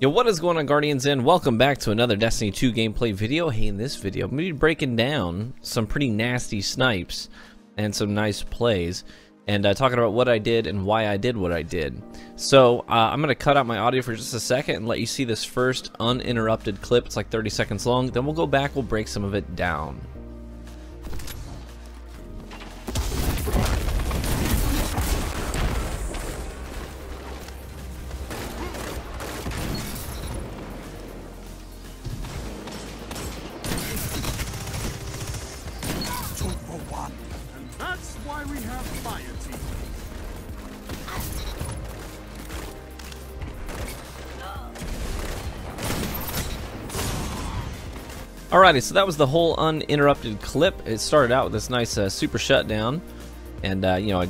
Yo, what is going on Guardians and welcome back to another Destiny 2 gameplay video. Hey, in this video, I'm going to be breaking down some pretty nasty snipes and some nice plays and uh, talking about what I did and why I did what I did. So, uh, I'm going to cut out my audio for just a second and let you see this first uninterrupted clip. It's like 30 seconds long. Then we'll go back, we'll break some of it down. Alrighty, so that was the whole uninterrupted clip. It started out with this nice uh, super shutdown, and uh, you know, I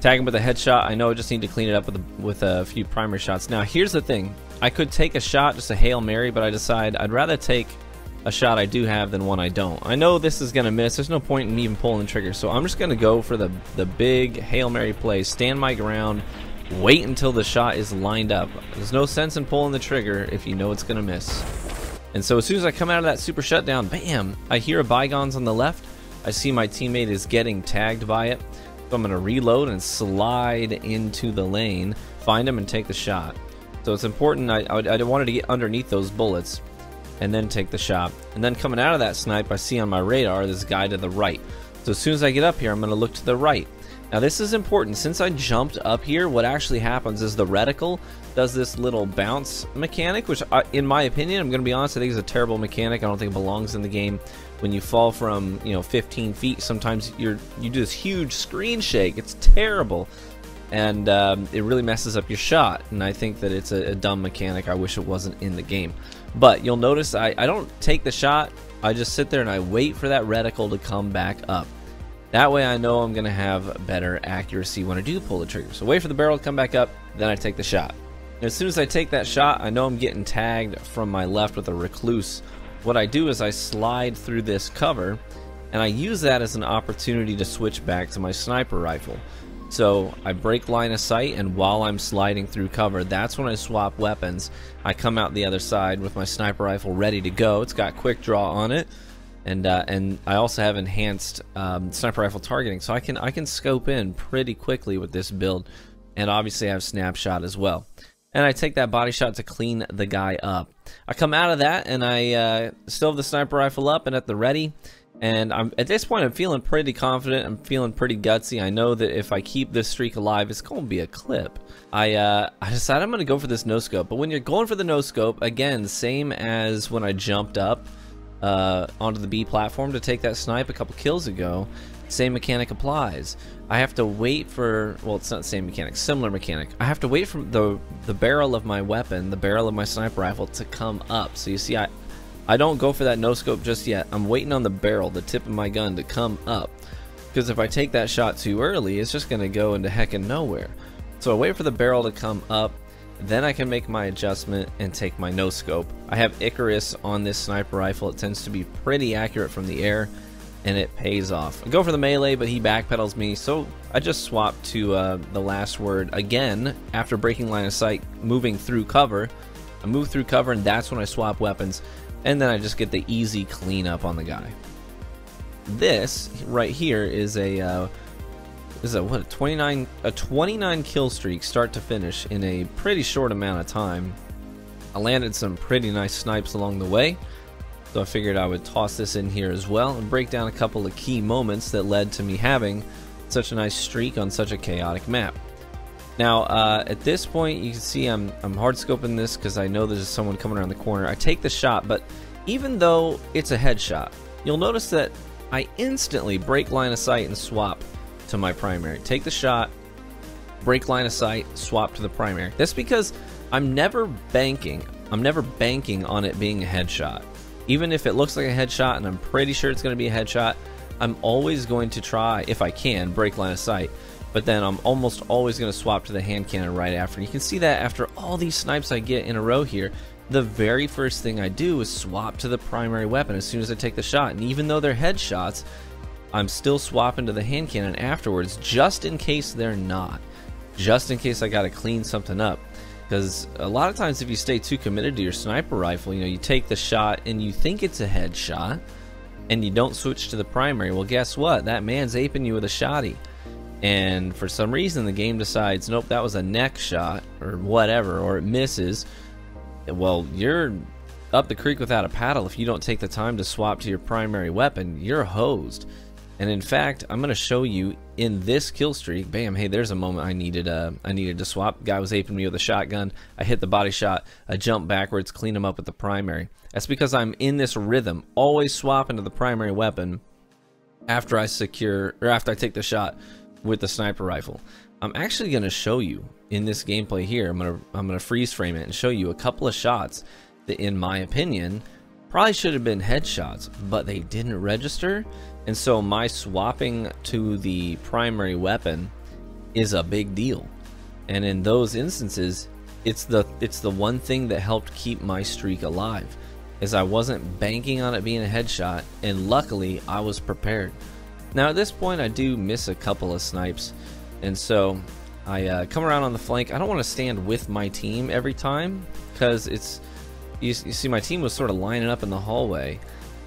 tag him with a headshot. I know I just need to clean it up with a, with a few primary shots. Now, here's the thing: I could take a shot, just a hail mary, but I decide I'd rather take a shot I do have than one I don't. I know this is gonna miss. There's no point in even pulling the trigger, so I'm just gonna go for the the big hail mary play. Stand my ground. Wait until the shot is lined up. There's no sense in pulling the trigger if you know it's gonna miss. And so as soon as I come out of that super shutdown, bam, I hear a bygones on the left. I see my teammate is getting tagged by it. So I'm going to reload and slide into the lane, find him and take the shot. So it's important, I, I, I wanted to get underneath those bullets and then take the shot. And then coming out of that snipe, I see on my radar this guy to the right. So as soon as I get up here, I'm going to look to the right. Now this is important. Since I jumped up here, what actually happens is the reticle does this little bounce mechanic, which I, in my opinion, I'm going to be honest, I think is a terrible mechanic. I don't think it belongs in the game. When you fall from, you know, 15 feet, sometimes you're you do this huge screen shake. It's terrible. And um, it really messes up your shot. And I think that it's a, a dumb mechanic. I wish it wasn't in the game. But you'll notice I, I don't take the shot. I just sit there and I wait for that reticle to come back up. That way I know I'm going to have better accuracy when I do pull the trigger. So wait for the barrel to come back up, then I take the shot. As soon as I take that shot, I know I'm getting tagged from my left with a recluse. What I do is I slide through this cover, and I use that as an opportunity to switch back to my sniper rifle. So I break line of sight, and while I'm sliding through cover, that's when I swap weapons. I come out the other side with my sniper rifle ready to go. It's got quick draw on it and uh, and I also have enhanced um, sniper rifle targeting, so I can I can scope in pretty quickly with this build, and obviously I have snapshot as well. And I take that body shot to clean the guy up. I come out of that, and I uh, still have the sniper rifle up and at the ready. And I'm at this point, I'm feeling pretty confident. I'm feeling pretty gutsy. I know that if I keep this streak alive, it's going to be a clip. I uh, I decided I'm going to go for this no scope. But when you're going for the no scope, again, same as when I jumped up uh, onto the B platform to take that snipe a couple kills ago, same mechanic applies. I have to wait for, well, it's not the same mechanic, similar mechanic. I have to wait for the the barrel of my weapon, the barrel of my sniper rifle to come up. So you see, I, I don't go for that no scope just yet. I'm waiting on the barrel, the tip of my gun to come up. Because if I take that shot too early, it's just going to go into heckin' nowhere. So I wait for the barrel to come up, then I can make my adjustment and take my no scope. I have Icarus on this sniper rifle. It tends to be pretty accurate from the air and it pays off. I go for the melee, but he backpedals me, so I just swap to uh, the last word again after breaking line of sight, moving through cover. I move through cover, and that's when I swap weapons, and then I just get the easy cleanup on the guy. This right here is a uh, is a what a 29 a 29 kill streak start to finish in a pretty short amount of time. I landed some pretty nice snipes along the way. So I figured I would toss this in here as well and break down a couple of key moments that led to me having such a nice streak on such a chaotic map. Now, uh, at this point, you can see I'm, I'm hard scoping this because I know there's someone coming around the corner. I take the shot, but even though it's a headshot, you'll notice that I instantly break line of sight and swap to my primary. Take the shot, break line of sight, swap to the primary. That's because I'm never banking. I'm never banking on it being a headshot. Even if it looks like a headshot and I'm pretty sure it's going to be a headshot, I'm always going to try, if I can, break line of sight. But then I'm almost always going to swap to the hand cannon right after. You can see that after all these snipes I get in a row here, the very first thing I do is swap to the primary weapon as soon as I take the shot. And even though they're headshots, I'm still swapping to the hand cannon afterwards just in case they're not. Just in case I got to clean something up. Because a lot of times, if you stay too committed to your sniper rifle, you know, you take the shot and you think it's a headshot, and you don't switch to the primary. Well, guess what? That man's aping you with a shotty. And for some reason, the game decides, nope, that was a neck shot, or whatever, or it misses. Well, you're up the creek without a paddle if you don't take the time to swap to your primary weapon. You're hosed. And in fact, I'm gonna show you in this kill streak. Bam! Hey, there's a moment I needed. Uh, I needed to swap. Guy was aping me with a shotgun. I hit the body shot. I jump backwards, clean him up with the primary. That's because I'm in this rhythm, always swapping to the primary weapon after I secure or after I take the shot with the sniper rifle. I'm actually gonna show you in this gameplay here. I'm gonna I'm gonna freeze frame it and show you a couple of shots that, in my opinion, probably should have been headshots, but they didn't register and so my swapping to the primary weapon is a big deal. And in those instances, it's the it's the one thing that helped keep my streak alive. Is I wasn't banking on it being a headshot, and luckily I was prepared. Now at this point I do miss a couple of snipes, and so I uh, come around on the flank. I don't want to stand with my team every time because it's you, you see my team was sort of lining up in the hallway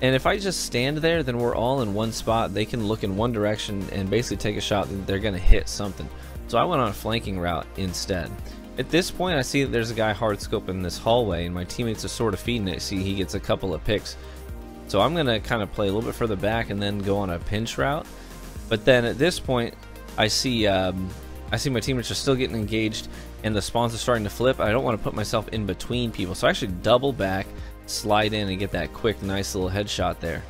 and if I just stand there, then we're all in one spot. They can look in one direction and basically take a shot, and they're going to hit something. So I went on a flanking route instead. At this point, I see that there's a guy hard scoping this hallway, and my teammates are sort of feeding it. See, he gets a couple of picks. So I'm going to kind of play a little bit further back and then go on a pinch route. But then at this point, I see um, I see my teammates are still getting engaged, and the spawns are starting to flip. I don't want to put myself in between people, so I actually double back slide in and get that quick, nice little headshot there.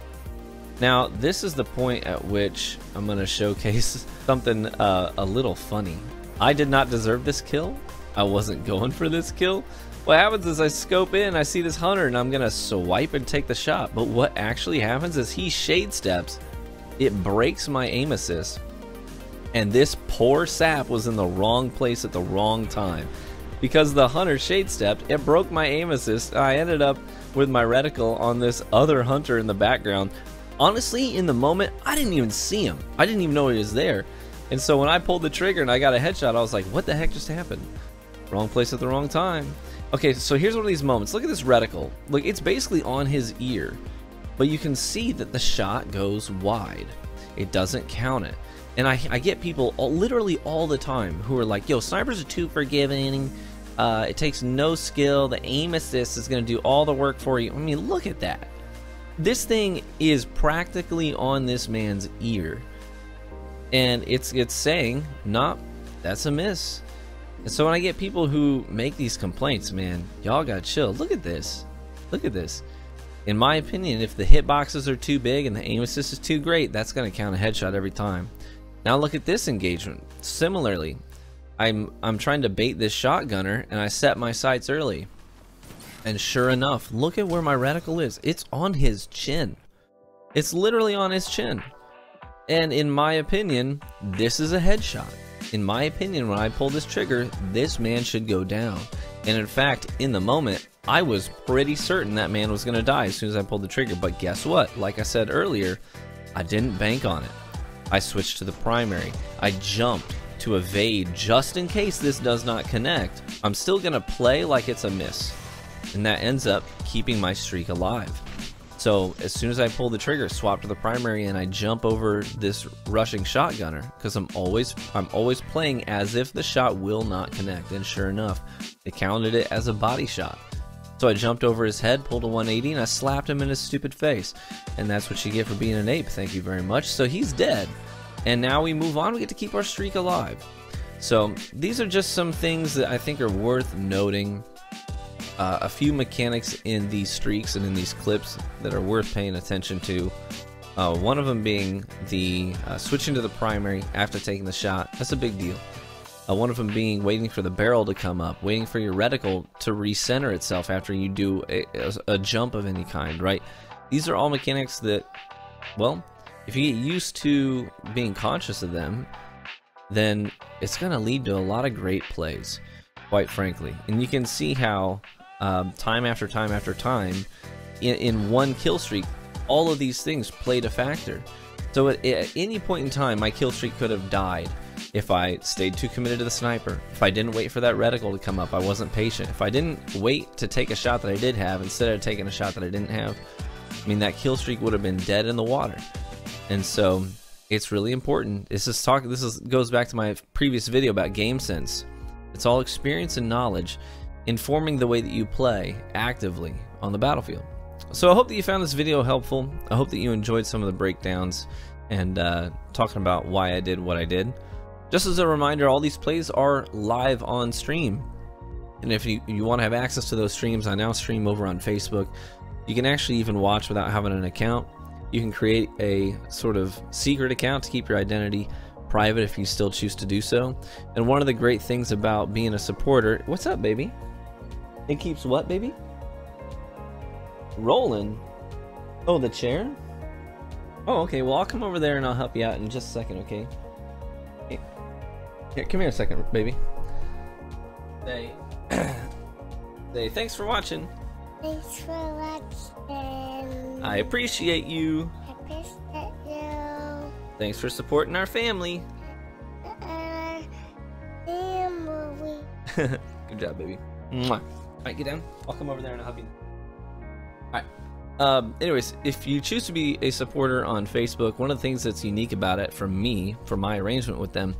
Now, this is the point at which I'm going to showcase something uh, a little funny. I did not deserve this kill. I wasn't going for this kill. What happens is I scope in, I see this hunter, and I'm going to swipe and take the shot. But what actually happens is he shade steps. It breaks my aim assist. And this poor sap was in the wrong place at the wrong time because the hunter shade stepped, it broke my aim assist. I ended up with my reticle on this other hunter in the background. Honestly, in the moment, I didn't even see him. I didn't even know he was there. And so when I pulled the trigger and I got a headshot, I was like, what the heck just happened? Wrong place at the wrong time. Okay, so here's one of these moments. Look at this reticle. Look, it's basically on his ear. But you can see that the shot goes wide. It doesn't count it. And I, I get people all, literally all the time who are like, yo, snipers are too forgiving uh, it takes no skill. The aim assist is going to do all the work for you. I mean, look at that. This thing is practically on this man's ear. And it's it's saying, nah, that's a miss. And so when I get people who make these complaints, man, y'all got chill. Look at this. Look at this. In my opinion, if the hitboxes are too big and the aim assist is too great, that's going to count a headshot every time. Now look at this engagement. Similarly, I'm I'm trying to bait this shotgunner and I set my sights early. And sure enough, look at where my reticle is. It's on his chin. It's literally on his chin. And in my opinion, this is a headshot. In my opinion, when I pull this trigger, this man should go down. And in fact, in the moment, I was pretty certain that man was going to die as soon as I pulled the trigger. But guess what? Like I said earlier, I didn't bank on it. I switched to the primary. I jumped to evade just in case this does not connect, I'm still going to play like it's a miss. And that ends up keeping my streak alive. So as soon as I pull the trigger, swap to the primary, and I jump over this rushing shotgunner, because I'm always I'm always playing as if the shot will not connect. And sure enough, it counted it as a body shot. So I jumped over his head, pulled a 180, and I slapped him in his stupid face. And that's what you get for being an ape. Thank you very much. So he's dead. And now we move on, we get to keep our streak alive. So these are just some things that I think are worth noting. Uh, a few mechanics in these streaks and in these clips that are worth paying attention to. Uh, one of them being the uh, switching to the primary after taking the shot. That's a big deal. Uh, one of them being waiting for the barrel to come up, waiting for your reticle to recenter itself after you do a, a, a jump of any kind, right? These are all mechanics that, well, if you get used to being conscious of them, then it's going to lead to a lot of great plays, quite frankly. And you can see how um, time after time after time, in, in one kill streak, all of these things played a factor. So at, at, any point in time, my kill streak could have died. if I stayed too committed to the sniper, if I didn't wait for that reticle to come up, I wasn't patient, if I didn't wait to take a shot that I did have instead of taking a shot that I didn't have, I mean, that kill streak would have been dead in the water. And so it's really important. This is talk. This is goes back to my previous video about game sense. It's all experience and knowledge informing the way that you play actively on the battlefield. So I hope that you found this video helpful. I hope that you enjoyed some of the breakdowns and uh, talking about why I did what I did. Just as a reminder, all these plays are live on stream. And if you, you want to have access to those streams, I now stream over on Facebook. You can actually even watch without having an account. You can create a sort of secret account to keep your identity private if you still choose to do so. And one of the great things about being a supporter, what's up, baby? It keeps what, baby? Rolling. Oh, the chair? Oh, okay. Well, I'll come over there and I'll help you out in just a second, okay? Here, come here a second, baby. Say, say, thanks for watching. Thanks for watching. I appreciate you. I appreciate you. Thanks for supporting our family. Uh, family. Good job, baby. Mwah. Alright, get down. I'll come over there and I'll help you. Alright. Um, anyways, if you choose to be a supporter on Facebook, one of the things that's unique about it from me, for my arrangement with them,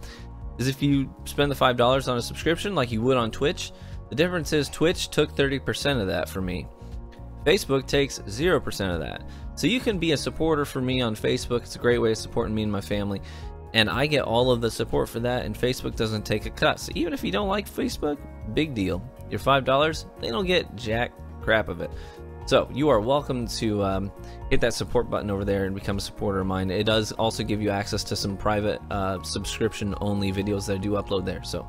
is if you spend the $5 on a subscription like you would on Twitch, the difference is Twitch took 30% of that for me. Facebook takes 0% of that. So you can be a supporter for me on Facebook. It's a great way of supporting me and my family. And I get all of the support for that, and Facebook doesn't take a cut. So even if you don't like Facebook, big deal. Your $5, they don't get jack crap of it. So you are welcome to um, hit that support button over there and become a supporter of mine. It does also give you access to some private uh, subscription only videos that I do upload there. So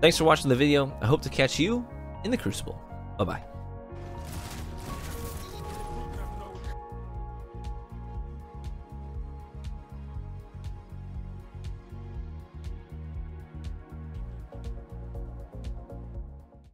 thanks for watching the video. I hope to catch you in the Crucible. Bye bye.